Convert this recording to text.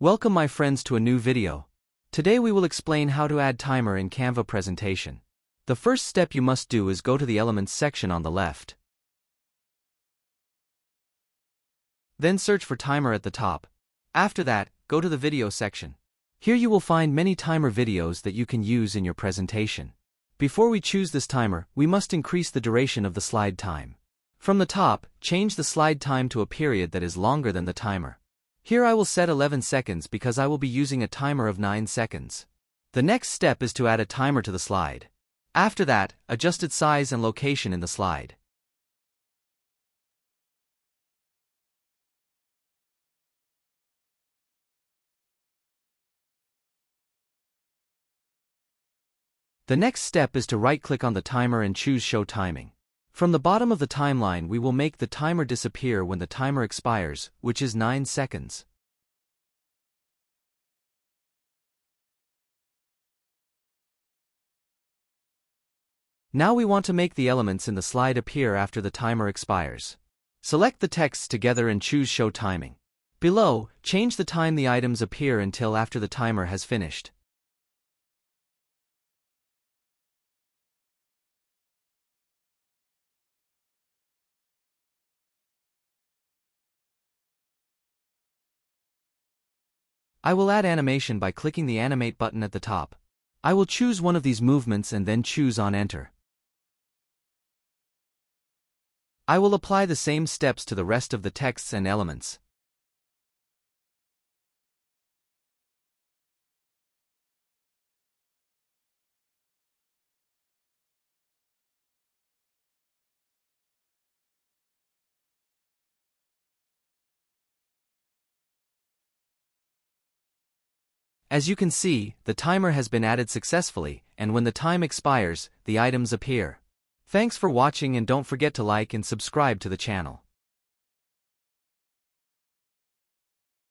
Welcome my friends to a new video. Today we will explain how to add timer in Canva presentation. The first step you must do is go to the Elements section on the left. Then search for timer at the top. After that, go to the video section. Here you will find many timer videos that you can use in your presentation. Before we choose this timer, we must increase the duration of the slide time. From the top, change the slide time to a period that is longer than the timer. Here I will set 11 seconds because I will be using a timer of 9 seconds. The next step is to add a timer to the slide. After that, adjust its size and location in the slide. The next step is to right-click on the timer and choose Show Timing. From the bottom of the timeline we will make the timer disappear when the timer expires, which is 9 seconds. Now we want to make the elements in the slide appear after the timer expires. Select the texts together and choose Show Timing. Below, change the time the items appear until after the timer has finished. I will add animation by clicking the Animate button at the top. I will choose one of these movements and then choose on Enter. I will apply the same steps to the rest of the texts and elements. As you can see, the timer has been added successfully, and when the time expires, the items appear. Thanks for watching and don't forget to like and subscribe to the channel.